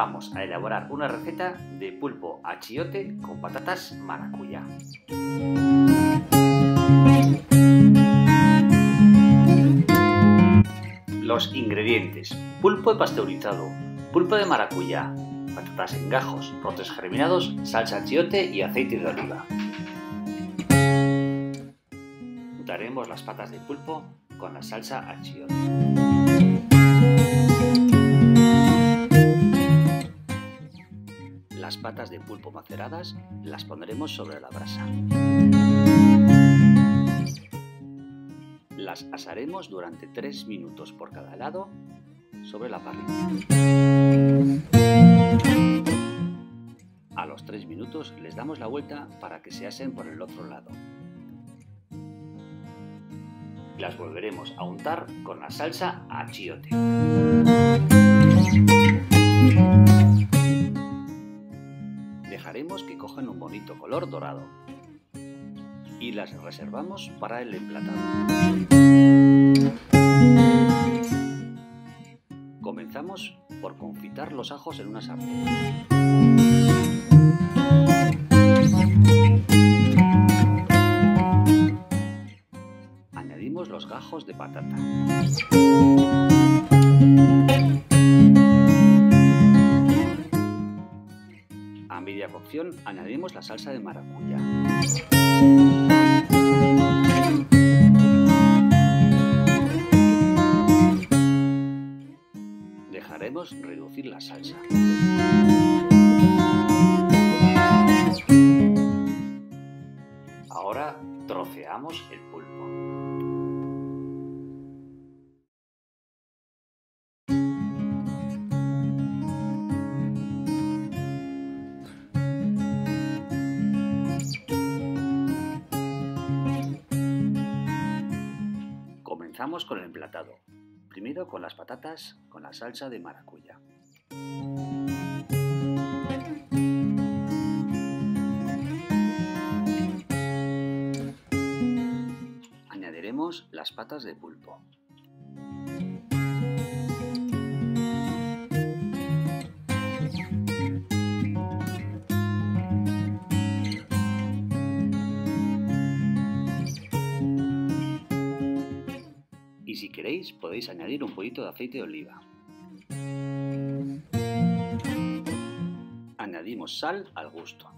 vamos a elaborar una receta de pulpo achiote con patatas maracuyá. Los ingredientes: pulpo pasteurizado, pulpo de maracuyá, patatas en gajos, brotes germinados, salsa achiote y aceite de oliva. Untaremos las patas de pulpo con la salsa achiote. Las patas de pulpo maceradas las pondremos sobre la brasa. Las asaremos durante 3 minutos por cada lado sobre la parrilla. A los 3 minutos les damos la vuelta para que se asen por el otro lado. Las volveremos a untar con la salsa achiote. Dejaremos que cojan un bonito color dorado y las reservamos para el emplatado. Comenzamos por confitar los ajos en una sartén. Añadimos los gajos de patata. A media cocción añadimos la salsa de maracuyá. Dejaremos reducir la salsa. Ahora troceamos el pulpo. Comenzamos con el emplatado. Primero con las patatas con la salsa de maracuyá. Añadiremos las patas de pulpo. Y si queréis podéis añadir un poquito de aceite de oliva. Añadimos sal al gusto.